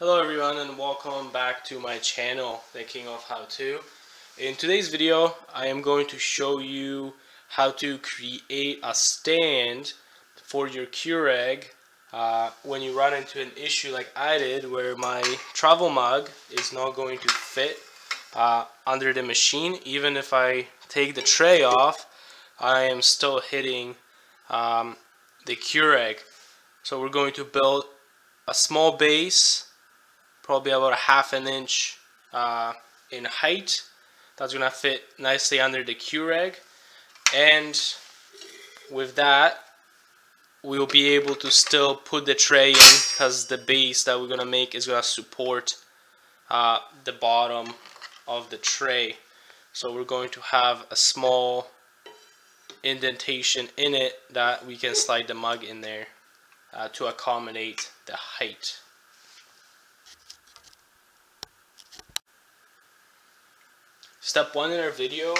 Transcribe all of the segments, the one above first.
Hello everyone and welcome back to my channel, The King of How To. In today's video, I am going to show you how to create a stand for your Keurig uh, when you run into an issue like I did where my travel mug is not going to fit uh, under the machine. Even if I take the tray off, I am still hitting um, the Keurig. So we're going to build a small base, probably about a half an inch uh, in height. That's gonna fit nicely under the Keurig. And with that, we'll be able to still put the tray in because the base that we're gonna make is gonna support uh, the bottom of the tray. So we're going to have a small indentation in it that we can slide the mug in there uh, to accommodate the height. Step one in our video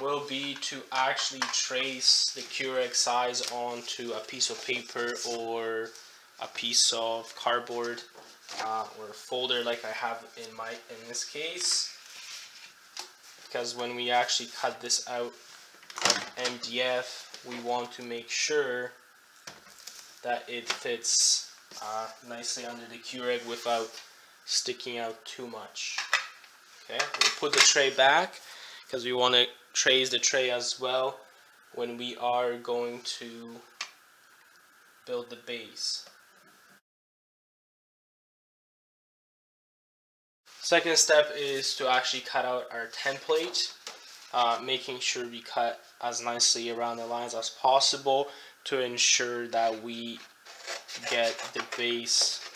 will be to actually trace the Keurig size onto a piece of paper or a piece of cardboard uh, or a folder like I have in my in this case because when we actually cut this out of MDF we want to make sure that it fits uh, nicely under the Keurig without sticking out too much. Okay, we'll put the tray back because we want to trace the tray as well when we are going to build the base. Second step is to actually cut out our template, uh, making sure we cut as nicely around the lines as possible to ensure that we get the base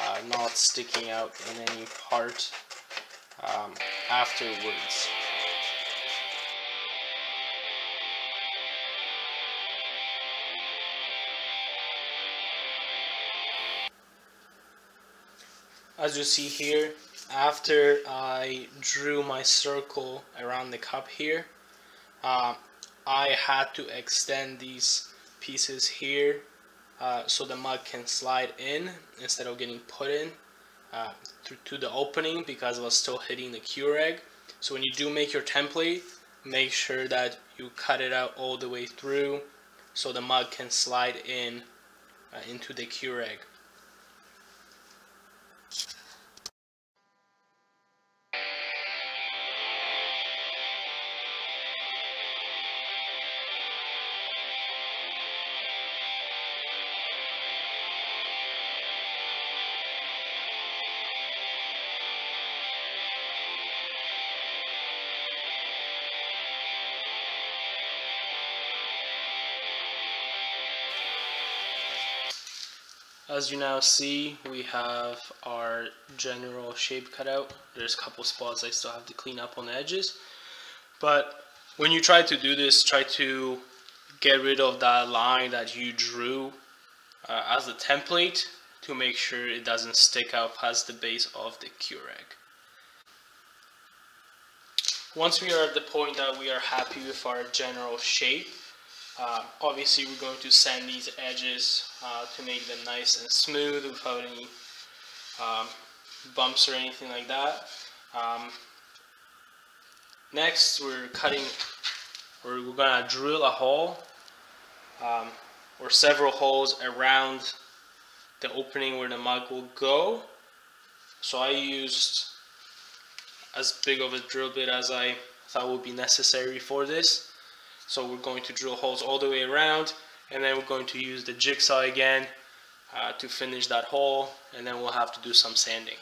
uh, not sticking out in any part um, afterwards. As you see here, after I drew my circle around the cup here, uh, I had to extend these pieces here uh, so the mug can slide in instead of getting put in uh, to, the opening because I was still hitting the Keurig. So when you do make your template, make sure that you cut it out all the way through so the mug can slide in uh, into the Keurig. As you now see, we have our general shape cut out. There's a couple spots I still have to clean up on the edges. But when you try to do this, try to get rid of that line that you drew uh, as a template to make sure it doesn't stick out past the base of the Keurig. Once we are at the point that we are happy with our general shape, uh, obviously we're going to sand these edges uh, to make them nice and smooth without any um, bumps or anything like that. Um, next we're cutting, or we're going to drill a hole um, or several holes around the opening where the mug will go. So I used as big of a drill bit as I thought would be necessary for this. So we're going to drill holes all the way around and then we're going to use the jigsaw again uh, to finish that hole and then we'll have to do some sanding.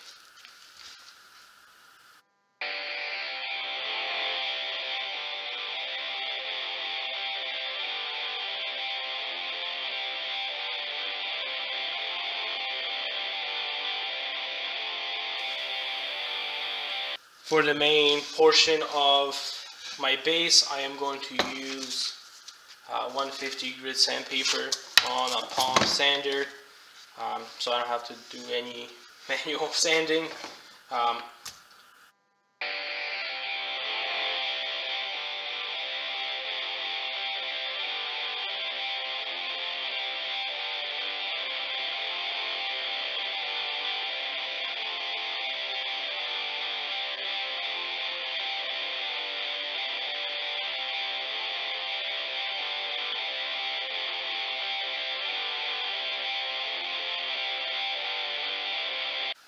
For the main portion of my base, I am going to use uh, 150 grit sandpaper on a palm sander um, so I don't have to do any manual sanding. Um,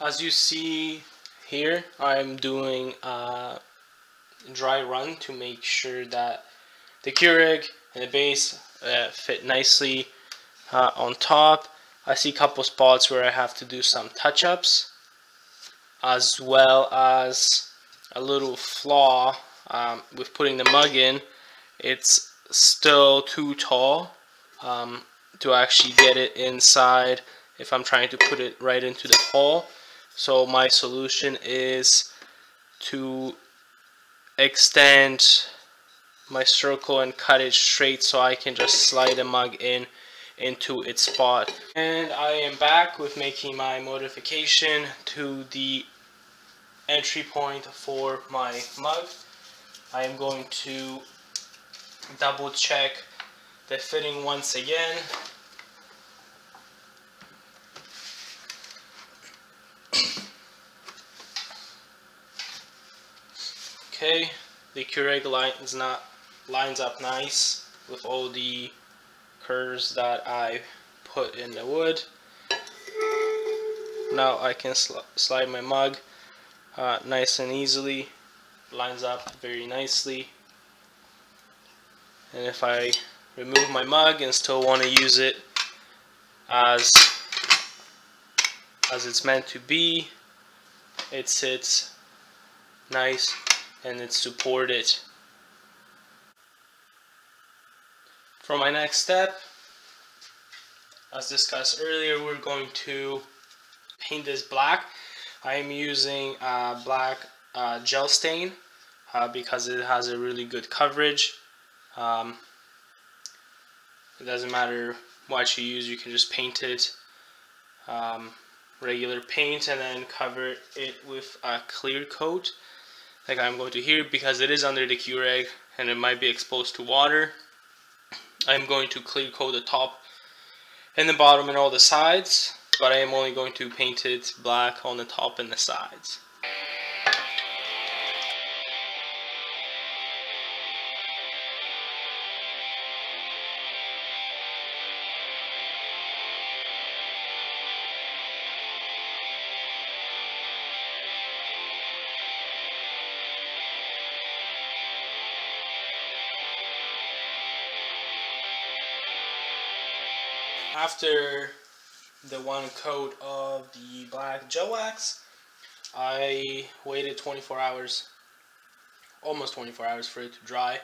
As you see here, I'm doing a dry run to make sure that the Keurig and the base uh, fit nicely uh, on top. I see a couple spots where I have to do some touch-ups as well as a little flaw um, with putting the mug in. It's still too tall um, to actually get it inside if I'm trying to put it right into the hole. So my solution is to extend my circle and cut it straight so I can just slide the mug in into its spot. And I am back with making my modification to the entry point for my mug. I am going to double check the fitting once again. The Keurig line is not lines up nice with all the curves that I put in the wood. Now I can sl slide my mug uh, nice and easily, lines up very nicely. And if I remove my mug and still want to use it as as it's meant to be, it sits nice and it's supported. For my next step, as discussed earlier, we're going to paint this black. I am using uh, black uh, gel stain uh, because it has a really good coverage. Um, it doesn't matter what you use, you can just paint it um, regular paint and then cover it with a clear coat like I'm going to here because it is under the Keurig and it might be exposed to water. I'm going to clear coat the top and the bottom and all the sides but I am only going to paint it black on the top and the sides. After the one coat of the black gel wax, I waited 24 hours, almost 24 hours for it to dry.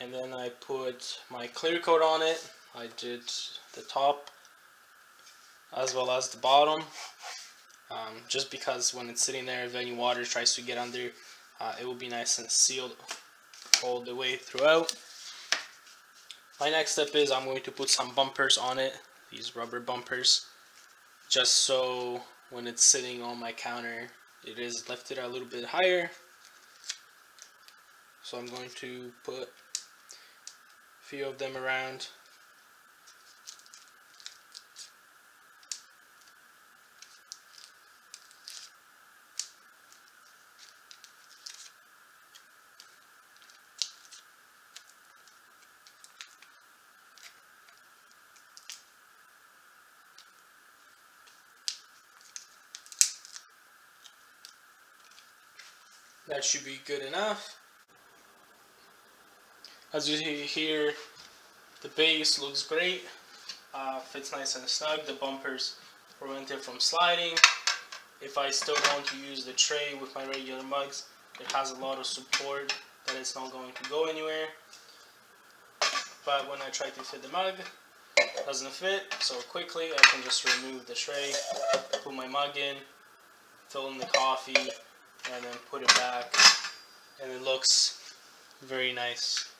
And then I put my clear coat on it. I did the top as well as the bottom. Um, just because when it's sitting there, if any water tries to get under, uh, it will be nice and sealed all the way throughout. My next step is I'm going to put some bumpers on it, these rubber bumpers, just so when it's sitting on my counter, it is lifted a little bit higher. So I'm going to put a few of them around. That should be good enough. As you see here, the base looks great. Uh, fits nice and snug. The bumpers prevent it from sliding. If I still want to use the tray with my regular mugs, it has a lot of support that it's not going to go anywhere. But when I try to fit the mug, it doesn't fit. So quickly I can just remove the tray, put my mug in, fill in the coffee, and then put it back and it looks very nice